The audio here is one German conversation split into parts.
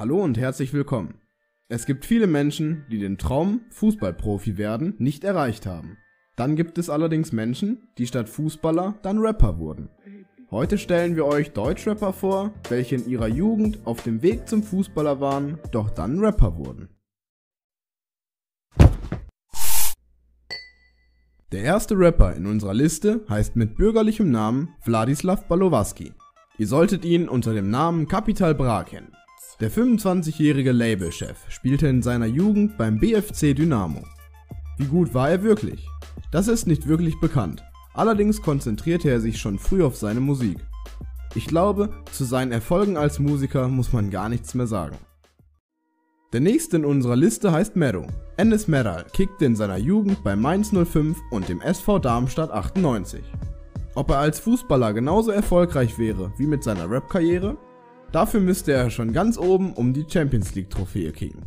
Hallo und herzlich willkommen. Es gibt viele Menschen, die den Traum, Fußballprofi werden, nicht erreicht haben. Dann gibt es allerdings Menschen, die statt Fußballer dann Rapper wurden. Heute stellen wir euch Deutschrapper vor, welche in ihrer Jugend auf dem Weg zum Fußballer waren, doch dann Rapper wurden. Der erste Rapper in unserer Liste heißt mit bürgerlichem Namen Wladislav Balowaski. Ihr solltet ihn unter dem Namen Capital Bra kennen. Der 25-jährige Labelchef spielte in seiner Jugend beim BFC Dynamo. Wie gut war er wirklich? Das ist nicht wirklich bekannt. Allerdings konzentrierte er sich schon früh auf seine Musik. Ich glaube, zu seinen Erfolgen als Musiker muss man gar nichts mehr sagen. Der nächste in unserer Liste heißt Mero. Enes Meral kickte in seiner Jugend bei Mainz 05 und dem SV Darmstadt 98. Ob er als Fußballer genauso erfolgreich wäre wie mit seiner Rap-Karriere? Dafür müsste er schon ganz oben um die Champions League Trophäe kicken.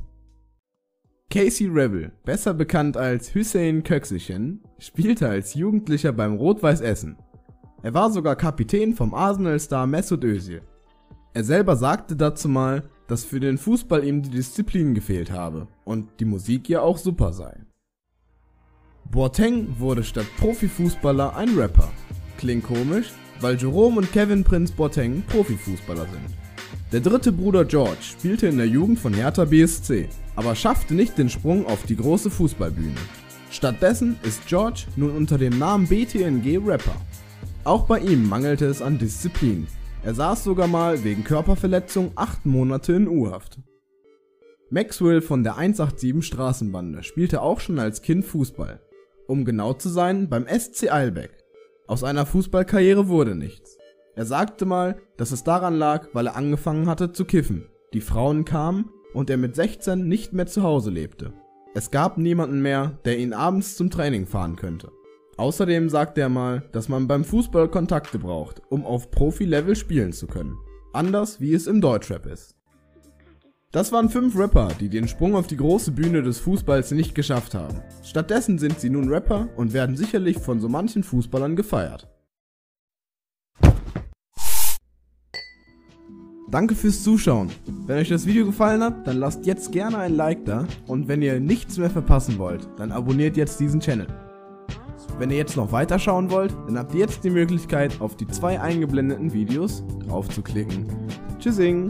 Casey Rebel, besser bekannt als Hüseyin Köksechen, spielte als Jugendlicher beim Rot-Weiß Essen. Er war sogar Kapitän vom Arsenal-Star Mesut Özil. Er selber sagte dazu mal, dass für den Fußball ihm die Disziplin gefehlt habe und die Musik ja auch super sei. Boateng wurde statt Profifußballer ein Rapper. Klingt komisch, weil Jerome und Kevin Prince Boateng Profifußballer sind. Der dritte Bruder George spielte in der Jugend von Hertha BSC, aber schaffte nicht den Sprung auf die große Fußballbühne. Stattdessen ist George nun unter dem Namen BTNG Rapper. Auch bei ihm mangelte es an Disziplin. Er saß sogar mal wegen Körperverletzung 8 Monate in U-Haft. Maxwell von der 187 Straßenbande spielte auch schon als Kind Fußball. Um genau zu sein, beim SC Eilbeck. Aus einer Fußballkarriere wurde nichts. Er sagte mal, dass es daran lag, weil er angefangen hatte zu kiffen, die Frauen kamen und er mit 16 nicht mehr zu Hause lebte. Es gab niemanden mehr, der ihn abends zum Training fahren könnte. Außerdem sagte er mal, dass man beim Fußball Kontakte braucht, um auf Profi-Level spielen zu können. Anders wie es im Deutschrap ist. Das waren fünf Rapper, die den Sprung auf die große Bühne des Fußballs nicht geschafft haben. Stattdessen sind sie nun Rapper und werden sicherlich von so manchen Fußballern gefeiert. Danke fürs Zuschauen. Wenn euch das Video gefallen hat, dann lasst jetzt gerne ein Like da und wenn ihr nichts mehr verpassen wollt, dann abonniert jetzt diesen Channel. Wenn ihr jetzt noch weiter schauen wollt, dann habt ihr jetzt die Möglichkeit auf die zwei eingeblendeten Videos drauf zu klicken. Tschüssing!